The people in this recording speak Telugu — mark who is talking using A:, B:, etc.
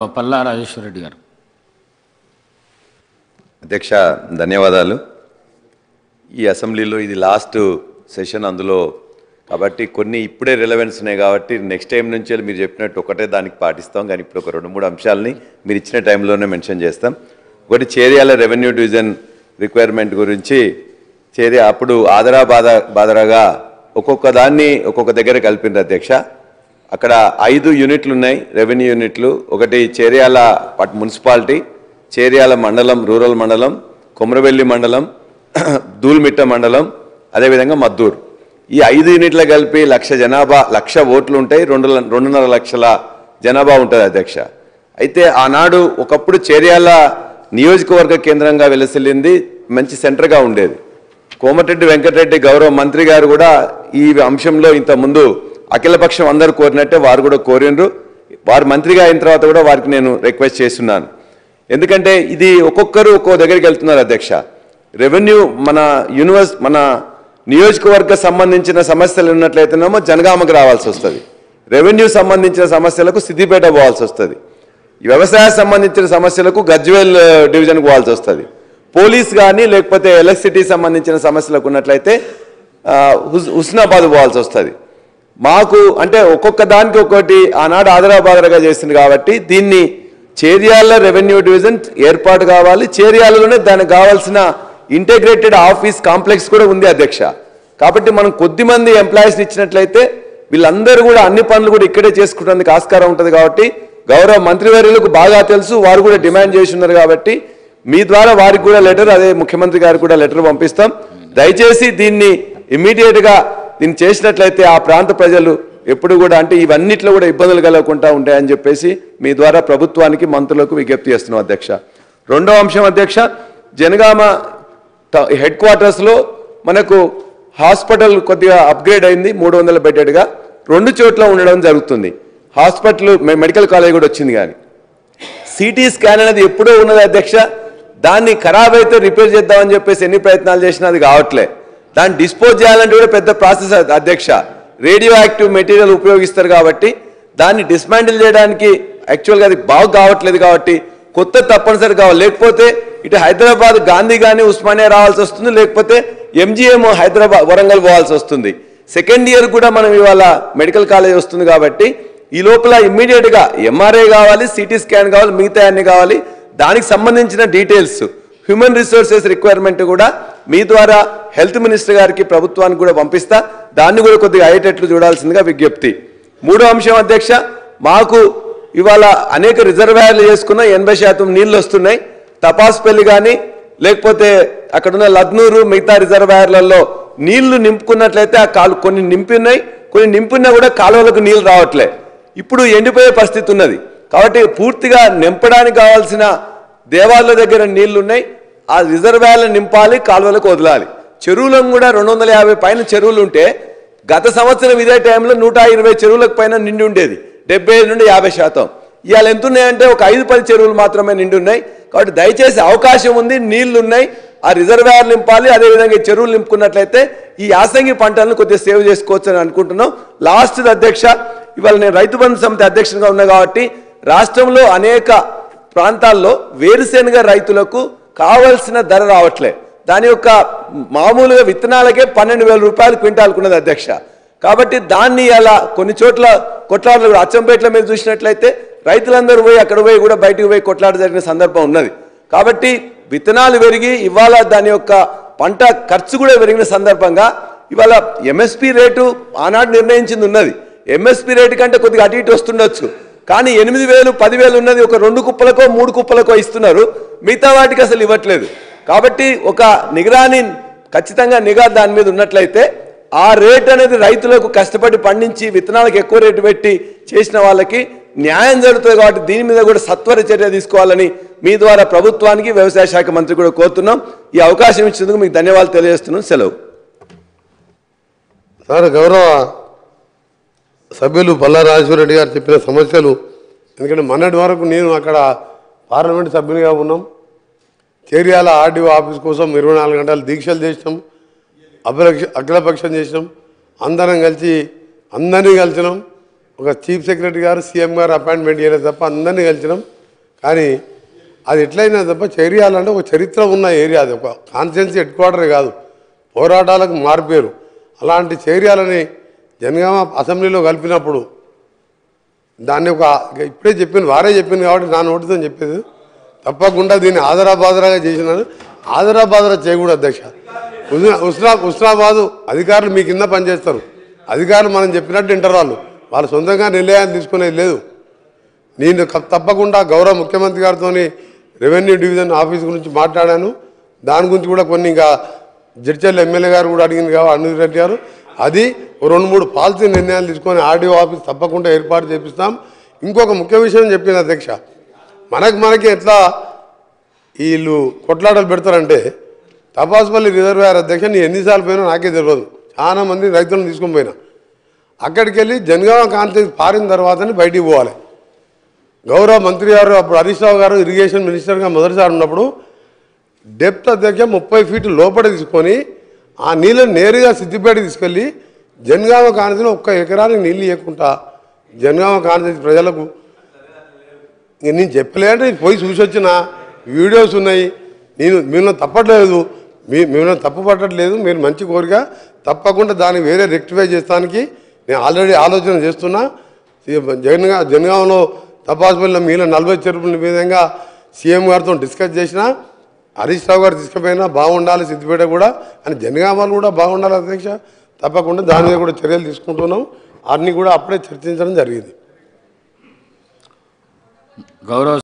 A: పల్లా రాజేశ్వర రెడ్డి గారు.
B: అధ్యక్ష ధన్యవాదాలు. ఈ అసెంబ్లీలో ఇది లాస్ట్ సెషన్ అందులో కాబట్టి కొన్ని ఇప్పుడే రిలవెన్స్ ఉన్నాయి కాబట్టి నెక్స్ట్ టైం నుంచి మీరు చెప్పినట్టు ఒకటే దానికి పాటిస్తాం. కానీ ఇప్పుడు ఒక రెండు మూడు అంశాలని మీరు ఇచ్చిన టైంలోనే మెన్షన్ చేస్తాం. ఒకటి చేరియాల రెవెన్యూ డివిజన్ రిక్వైర్మెంట్ గురించి చేరి అప్పుడు ఆదరా బాధ బాదరాగా ఒక్కొక్క దాన్ని ఒక్కొక్క దగ్గర కలిపింది అధ్యక్ష. అక్కడ ఐదు యూనిట్లు ఉన్నాయి రెవెన్యూ యూనిట్లు. ఒకటి చేరియాల పట్ మున్సిపాలిటీ చేరియాల మండలం రూరల్ మండలం కొమరవెల్లి మండలం దూల్మిట్ట మండలం అదేవిధంగా మద్దూర్. ఈ ఐదు యూనిట్ల కలిపి లక్ష జనాభా లక్ష ఓట్లు ఉంటాయి రెండు రెండున్నర లక్షల జనాభా ఉంటుంది అధ్యక్ష. అయితే ఆనాడు ఒకప్పుడు చేరియాల నియోజకవర్గ కేంద్రంగా వెలసిల్లింది మంచి సెంటర్గా ఉండేది. కోమటిరెడ్డి వెంకటరెడ్డి గౌరవ మంత్రి గారు కూడా ఈ అంశంలో ఇంత ముందు అఖిలపక్షం అందరూ కోరినట్టే వారు కూడా కోరినరు. వారు మంత్రిగా అయిన తర్వాత కూడా వారికి నేను రిక్వెస్ట్ చేస్తున్నాను. ఎందుకంటే ఇది ఒక్కొక్కరు ఒక్కో దగ్గరికి వెళ్తున్నారు అధ్యక్ష. రెవెన్యూ మన యూనివర్స్ మన నియోజకవర్గ సంబంధించిన సమస్యలు ఉన్నట్లయితేనేమో జనగామకు రావాల్సి వస్తుంది. రెవెన్యూ సంబంధించిన సమస్యలకు సిద్దిపేట పోవాల్సి వస్తుంది. వ్యవసాయ సంబంధించిన సమస్యలకు గజ్వేల్ uh, డివిజన్కి పోవాల్సి వస్తుంది. పోలీస్ కానీ లేకపోతే ఎలక్ట్రిసిటీ సంబంధించిన సమస్యలకు ఉన్నట్లయితే uh, హుస్- హుస్నాబాద్ పోవాల్సి వస్తుంది. మాకు అంటే ఒక్కొక్క దానికి ఒక్కొక్కటి ఆనాడు ఆదరాబాదరగా చేసింది కాబట్టి దీన్ని చేరియాల రెవెన్యూ డివిజన్ ఏర్పాటు కావాలి. చేరియాలలోనే దానికి కావాల్సిన ఇంటిగ్రేటెడ్ ఆఫీస్ కాంప్లెక్స్ కూడా ఉంది అధ్యక్ష. కాబట్టి మనం కొద్ది మంది ఎంప్లాయీస్ని ఇచ్చినట్లయితే వీళ్ళందరూ కూడా అన్ని పనులు కూడా ఇక్కడే చేసుకుంటానికి ఆస్కారం ఉంటుంది కాబట్టి గౌరవ మంత్రివర్యులకు బాగా తెలుసు వారు కూడా డిమాండ్ చేసి ఉన్నారు కాబట్టి మీ ద్వారా వారికి కూడా లెటర్ అదే ముఖ్యమంత్రి గారికి కూడా లెటర్ పంపిస్తాం. దయచేసి దీన్ని ఇమ్మీడియట్గా దీన్ని చేసినట్లయితే ఆ ప్రాంత ప్రజలు ఎప్పుడు కూడా అంటే ఇవన్నిట్లో కూడా ఇబ్బందులు కలగకుండా ఉంటాయని చెప్పేసి మీ ద్వారా ప్రభుత్వానికి మంత్రులకు విజ్ఞప్తి చేస్తున్నాం అధ్యక్ష. రెండో అంశం అధ్యక్ష జనగామ హెడ్ క్వార్టర్స్లో మనకు హాస్పిటల్ కొద్దిగా అప్గ్రేడ్ అయింది మూడు వందల బెడ్డెడ్గా రెండు చోట్ల ఉండడం జరుగుతుంది. హాస్పిటల్ మెడికల్ కాలేజ్ కూడా వచ్చింది కానీ. సిటీ స్కాన్ అనేది ఎప్పుడో ఉన్నది అధ్యక్ష దాన్ని ఖరాబ్ అయితే రిపేర్ చేద్దామని చెప్పేసి ఎన్ని ప్రయత్నాలు చేసినా అది కావట్లే. దాన్ని డిస్పోజ్ చేయాలంటే కూడా పెద్ద ప్రాసెస్ అధ్యక్ష. రేడియో యాక్టివ్ మెటీరియల్ ఉపయోగిస్తారు కాబట్టి దాన్ని డిస్మాండిల్ చేయడానికి యాక్చువల్గా అది బాగు కావట్లేదు కాబట్టి కొత్త తప్పనిసరి కావాలి. లేకపోతే ఇటు హైదరాబాద్ గాంధీ కానీ ఉస్మానియా రావాల్సి వస్తుంది లేకపోతే ఎంజిఎం హైదరాబాద్ వరంగల్ పోవాల్సి వస్తుంది. సెకండ్ ఇయర్ కూడా మనం ఇవాళ మెడికల్ కాలేజ్ వస్తుంది కాబట్టి ఈ లోపల ఇమ్మీడియట్గా ఎంఆర్ఐ కావాలి సిటీ స్కాన్ కావాలి మిగతా అన్ని కావాలి. దానికి సంబంధించిన డీటెయిల్స్ హ్యూమన్ రిసోర్సెస్ రిక్వైర్మెంట్ కూడా మీ ద్వారా హెల్త్ మినిస్టర్ గారికి ప్రభుత్వానికి కూడా పంపిస్తా. దాన్ని కూడా కొద్దిగా అయ్యేటట్లు చూడాల్సిందిగా విజ్ఞప్తి. మూడో అంశం అధ్యక్ష మాకు ఇవాళ అనేక రిజర్వాయర్లు చేసుకున్న ఎనభై శాతం నీళ్ళు వస్తున్నాయి. తపాస్పల్లి కానీ లేకపోతే అక్కడున్న లద్నూరు మిగతా రిజర్వాయర్లలో నీళ్ళు నింపుకున్నట్లయితే ఆ కాలు కొన్ని నింపినాయి కొన్ని నింపినా కూడా కాలువలకు నీళ్ళు రావట్లే. ఇప్పుడు ఎండిపోయే పరిస్థితి ఉన్నది. కాబట్టి పూర్తిగా నింపడానికి కావాల్సిన దేవాలయ దగ్గర నీళ్ళున్నాయి. ఆ రిజర్వాయర్లు నింపాలి కాలువలకు వదలాలి. చెరువులను కూడా రెండు వందల యాభై పైన చెరువులు ఉంటే గత సంవత్సరం ఇదే టైంలో నూట ఇరవై చెరువులకు పైన నిండి ఉండేది. డెబ్బై ఐదు నుండి యాభై శాతం. ఇవాళ ఎంత ఉన్నాయంటే ఒక ఐదు పది చెరువులు మాత్రమే నిండి ఉన్నాయి. కాబట్టి దయచేసి అవకాశం ఉంది నీళ్ళు ఉన్నాయి ఆ రిజర్వాయర్ నింపాలి. అదేవిధంగా చెరువులు నింపుకున్నట్లయితే ఈ యాసంగి పంటలను కొద్దిగా సేవ్ చేసుకోవచ్చు అని అనుకుంటున్నాం. లాస్ట్ అధ్యక్ష ఇవాళ నేను రైతు బంధు సమితి అధ్యక్షునిగా ఉన్నా కాబట్టి రాష్ట్రంలో అనేక ప్రాంతాల్లో వేరుశెనగ రైతులకు కావలసిన ధర రావట్లే. దాని యొక్క మామూలుగా విత్తనాలకే పన్నెండు వేల రూపాయలు క్వింటాల్కున్నది అధ్యక్ష. కాబట్టి దాన్ని అలా కొన్ని చోట్ల కొట్లాడలు కూడా అచ్చంపేటల మీద చూసినట్లయితే రైతులందరూ పోయి అక్కడ పోయి కూడా బయటకు పోయి కొట్లాట జరిగిన సందర్భం ఉన్నది. కాబట్టి విత్తనాలు పెరిగి ఇవాళ దాని యొక్క పంట ఖర్చు కూడా పెరిగిన సందర్భంగా ఇవాళ ఎంఎస్పి రేటు ఆనాడు నిర్ణయించింది ఉన్నది. ఎంఎస్పి రేటు కంటే కొద్దిగా అటు ఇటు వస్తుండొచ్చు. కానీ ఎనిమిది వేలు పదివేలు ఉన్నది ఒక రెండు కుప్పలకో మూడు కుప్పలకో ఇస్తున్నారు. మిగతా వాటికి అసలు ఇవ్వట్లేదు. కాబట్టి ఒక నిగరాని ఖచ్చితంగా నిఘా దాని మీద ఉన్నట్లయితే ఆ రేట్ అనేది రైతులకు కష్టపడి పండించి విత్తనాలకు ఎక్కువ రేటు పెట్టి చేసిన వాళ్ళకి న్యాయం జరుగుతుంది కాబట్టి దీని మీద కూడా సత్వర చర్య తీసుకోవాలని మీ ద్వారా ప్రభుత్వానికి వ్యవసాయ శాఖ మంత్రి కూడా కోరుతున్నాం. ఈ అవకాశం ఇచ్చినందుకు మీకు ధన్యవాదాలు తెలియజేస్తున్నాం సెలవు.
C: సార్ గౌరవ సభ్యులు పల్లా రెడ్డి గారు చెప్పిన సమస్యలు ఎందుకంటే మొన్నటి వరకు నేను అక్కడ పార్లమెంట్ సభ్యునిగా ఉన్నాం. చేర్యాల ఆర్డీఓ ఆఫీస్ కోసం ఇరవై నాలుగు గంటలు దీక్షలు చేసినాం. అభిలక్ష అఖిలపక్షం చేసినాం. అందరం కలిసి అందరినీ కలిసినాం. ఒక చీఫ్ సెక్రటరీ గారు సీఎం గారు అపాయింట్మెంట్ చేయలేదు తప్ప అందరినీ కలిసినాం. కానీ అది ఎట్లయినా తప్ప చేరియాలంటే ఒక చరిత్ర ఉన్న ఏరియా అది. ఒక కాన్స్టిట్యున్సీ హెడ్ క్వార్టర్ కాదు. పోరాటాలకు మారిపోయారు అలాంటి చేరియాలని జనగామ అసెంబ్లీలో కలిపినప్పుడు దాన్ని ఒక ఇప్పుడే చెప్పింది వారే చెప్పింది కాబట్టి నా నోటితో చెప్పేది. తప్పకుండా దీన్ని ఆదరాబాదరాగా చేసినాను. ఆదరాబాదరా చేయకూడదు అధ్యక్ష. ఉస్నా హుస్నాబాదు ఉస్నాబాదు అధికారులు మీ కింద పనిచేస్తారు. అధికారులు మనం చెప్పినట్టు వింటారు వాళ్ళు. వాళ్ళు సొంతంగా నిర్ణయాన్ని తీసుకునేది లేదు. నేను తప్పకుండా గౌరవ ముఖ్యమంత్రి గారితో రెవెన్యూ డివిజన్ ఆఫీస్ గురించి మాట్లాడాను. దాని గురించి కూడా కొన్ని ఇంకా జడ్చల్ ఎమ్మెల్యే గారు కూడా అడిగింది కాబట్టి అనిల్ రెడ్డి గారు. అది ఓ రెండు మూడు పాలసీ నిర్ణయాలు తీసుకొని ఆర్డీఓ ఆఫీస్ తప్పకుండా ఏర్పాటు చేపిస్తాం. ఇంకొక ముఖ్య విషయం చెప్పింది అధ్యక్ష. మనకు మనకి ఎట్లా వీళ్ళు కొట్లాటలు పెడతారంటే తపాసుపల్లి రిజర్వేయర్ అధ్యక్ష నేను ఎన్నిసార్లు పోయినా నాకే తెలియదు చాలా మంది రైతులను తీసుకొని పోయినా. అక్కడికి వెళ్ళి జనగామ కాన్ఫరెన్స్ పారిన తర్వాతనే బయటికి పోవాలి. గౌరవ మంత్రి గారు అప్పుడు హరీష్ రావు గారు ఇరిగేషన్ మినిస్టర్గా మొదటిసారి ఉన్నప్పుడు డెప్త్ అధ్యక్ష ముప్పై ఫీట్లు లోపల తీసుకొని ఆ నీళ్ళని నేరుగా సిద్దిపేట తీసుకెళ్ళి జనగామ కాన్ఫరెన్స్లో ఒక్క ఎకరానికి నీళ్ళు ఇవ్వకుండా జనగామ కాన్ఫరెన్స్ ప్రజలకు నేను చెప్పలేదంటే పోయి చూసి వచ్చిన వీడియోస్ ఉన్నాయి. నేను మిమ్మల్ని తప్పట్లేదు. మీ మిమ్మల్ని తప్పు పట్టట్లేదు మీరు మంచి కోరిక తప్పకుండా దాన్ని వేరే రెక్టిఫై చేస్తానికి నేను ఆల్రెడీ ఆలోచన చేస్తున్నా. జగన్గా జనగాంలో తపాసుపల్లిలో మీలో నలభై చెరుపుల విధంగా సీఎం గారితో డిస్కస్ చేసినా హరీష్ రావు గారు తీసుకుపోయినా బాగుండాలి సిద్దిపేట కూడా అని జనగామాలు కూడా బాగుండాలి అధ్యక్ష. తప్పకుండా దాని మీద కూడా చర్యలు తీసుకుంటున్నాం. అన్నీ కూడా అప్పుడే చర్చించడం జరిగింది.
A: గౌరవ